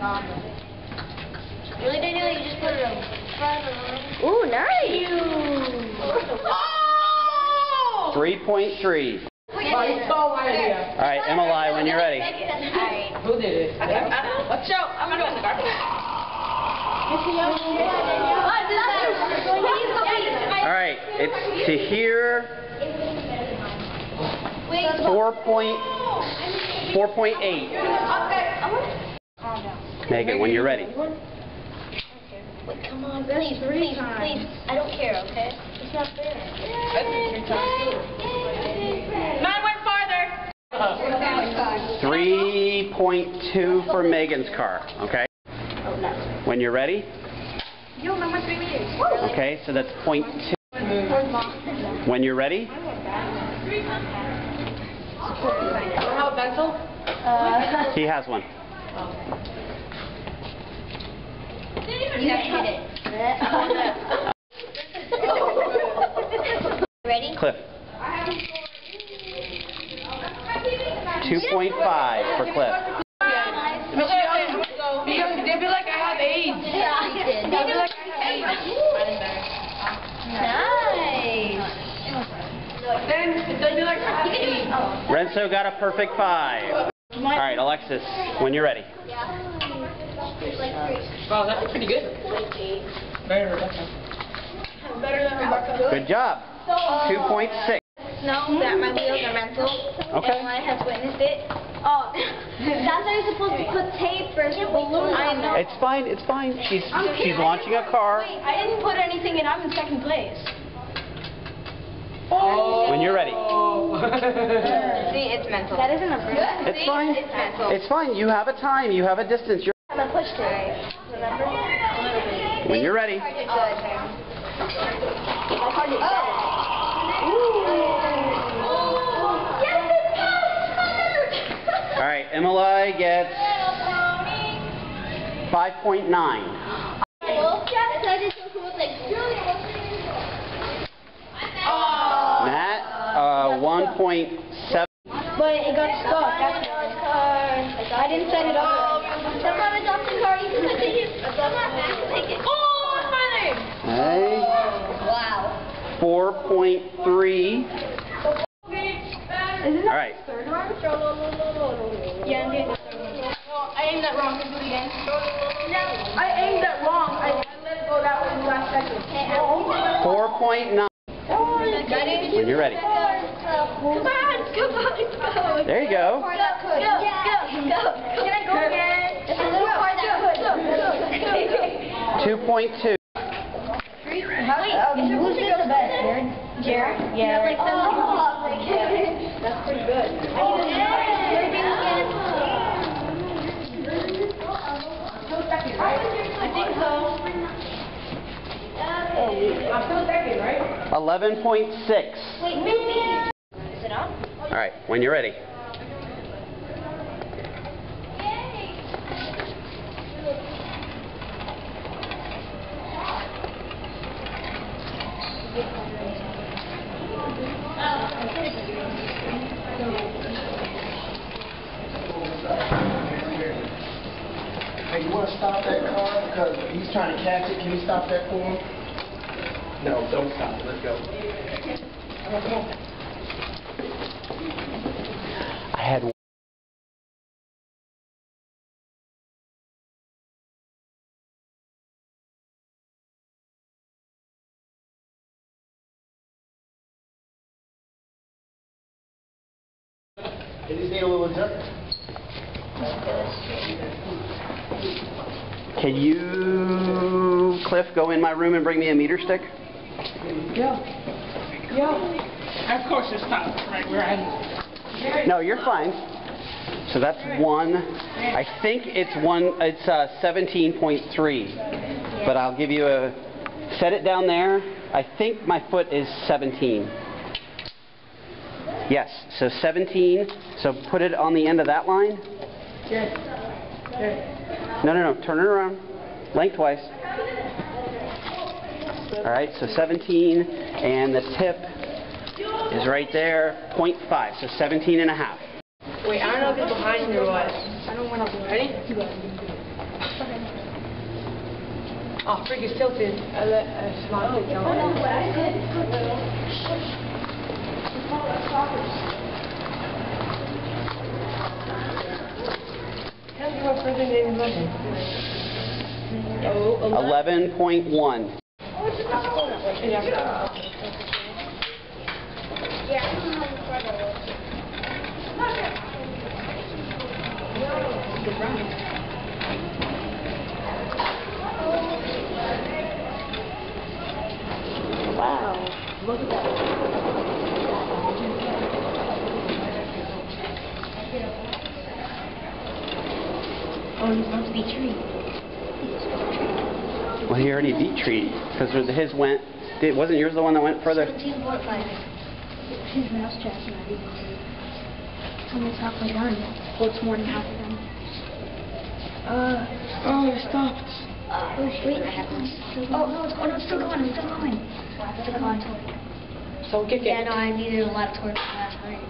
Really, Daniel, you just put it in front of Ooh, nice. 3.3. All right, Emily, when you're ready. Who did it? Watch out. I'm going to go in the garbage. All right, it's to here. 4.8. Make it when you're ready. But come on, please, please, please. I don't care, okay? It's not fair. Yay! Yay! Mine went farther. 3.2 for Megan's car, okay? When you're ready. Okay, so that's point two. When you're ready. Uh, he has one. Oh. You hit it. Ready? Cliff. 2.5 for Cliff. Because they feel like I have AIDS. Yeah, he did. They feel like I have AIDS. Nice. Then they feel like I have AIDS. Renzo got a perfect five. All right, Alexis, when you're ready. Uh, wow, that was pretty good. Better than Rebecca. Better than Rebecca. Good job. Uh, 2.6. No, that my wheels are mental. Okay. And I have witnessed it. Oh, that's why you're supposed to put tape versus balloons. I know. It's fine, it's fine. She's she's launching a car. Wait, I didn't put anything in. I'm in second place. Oh. When you're ready. See, it's mental. That isn't a bruise. It's fine. It's mental. It's fine. You have a time. You have a distance. You're I'm gonna. Remember? when you're ready. Good. My card is All right, Emily gets 5.9. Matt, uh, 1.7. But it got stuck. That's. I didn't set it up. Okay. Wow. 4.3. Isn't All right. third one? Yeah, I'm the third one. No, I aimed that wrong. Do it again. No, I aimed that wrong. I, let it go that way in the last second. 4.9. When you're ready. Come on, come on, go. There you go. Go, go, go. Can I go again? 2.2. Wait, um, is who's to bed? Jared? Jared? Yeah. Like oh, oh That's pretty good. I oh, yeah. I Is it up? All right, when you're ready. Because he's trying to catch it? Can you stop that for him? No, don't stop it. Let's go. I had It just need a little adjustment. Can you, Cliff, go in my room and bring me a meter stick? Yeah. Yeah. Of course it's stopped right where I am. No, you're fine. So that's one. I think it's one. It's uh, 17.3. But I'll give you a. Set it down there. I think my foot is 17. Yes. So 17. So put it on the end of that line. No, no, no. Turn it around. Lengthwise. All right. So 17, and the tip is right there. 0.5. So 17 and a half. Wait, I don't know if it's behind you or what. I don't want to be ready. Oh, freak is tilted. I let a small bit Oh, down. no, that's good. Can't do a further than eleven. Oh, eleven. 11.1. Yeah. Yeah, I don't know how far that was. Wow. Look at that. Oh, he's supposed to be tree. Well, he already beat Treat because his went. Did, wasn't yours the one that went further? Seventeen point five. His mousetrap's not even. It's almost halfway done. Well, it's more than halfway done. Uh, oh, it stopped. Oh, wait. Oh, no, it's going, it's still going, it's still going. It's still going. So kick Yeah, it. Yeah, no, I needed a lot of torque last night.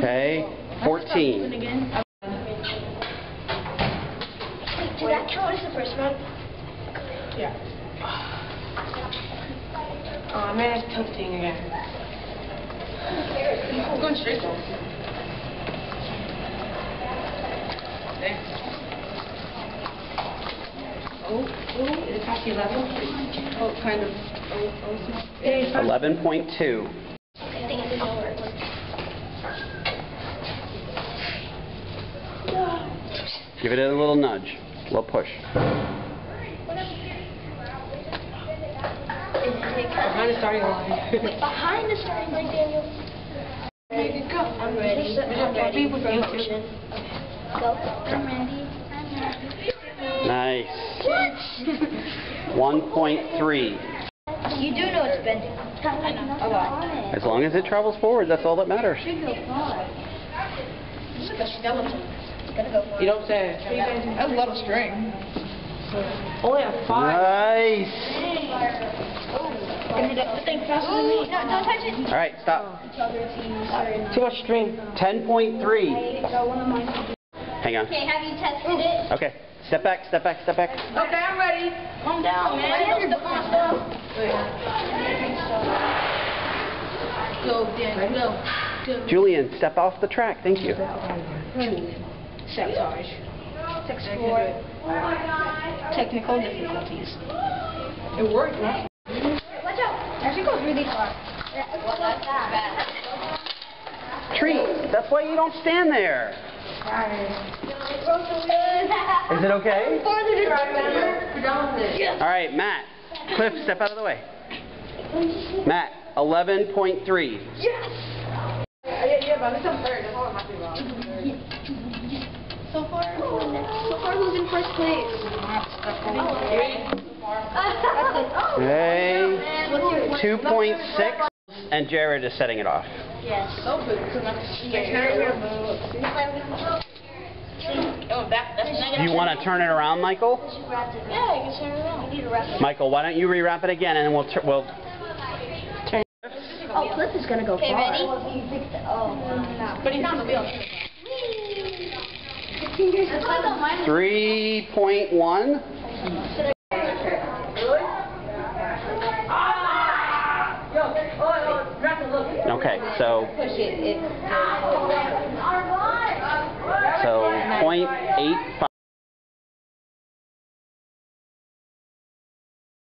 Okay. 14. Again? Wait, did that count as the first one? Yeah. Oh man, it's tilting again. It's going straight though. Thanks. Oh, oh, is it past 11? Oh, kind of. Oh, oh, small. Yeah, it's past- 11.2. I think it's over. Give it a little nudge. A little push. Behind the starting line. Wait, behind the starting line, Daniel. Ready to go. I'm ready. I'm ready for motion. Go. I'm ready. I'm ready. Nice. 1.3. You do know it's bending. I know. As long as it travels forward, that's all that matters. Should go far. It's like a skeleton. It's gonna go far. You don't say. That's a lot of string. Only a five. Nice. Gonna hit the thing faster than me. No, don't touch it. All right, stop. Oh. Too much string. 10.3. Hang on. Okay, have you tested it? Okay. Step back, step back, step back. Okay, I'm ready. Calm down, man. Don't step on stuff. Go, Dan, go. Go. Julian, step off the track. Thank you. Sabotage. Explore. Technical difficulties. It worked, right? Watch out. Actually goes really far. Well, that's bad. Treat. That's why you don't stand there. Is it okay? Yes. All right, Matt. Cliff, step out of the way. Matt, 11.3. Yes. Yeah, yeah, but it's a third. That's all I'm happy about. So far, so far, who's in first place? Okay. 2.6. And Jared is setting it off. Yes. Oh, that, that's Do you want to turn it around, Michael? Yeah, you can turn it around. You need to wrap it. Michael, why don't you rewrap it again and then we'll, tur- we'll Oh, Cliff is gonna go okay, far. ready? Oh, no. But he's on the wheel. That's like a minus. 3.1. Okay, so Push it.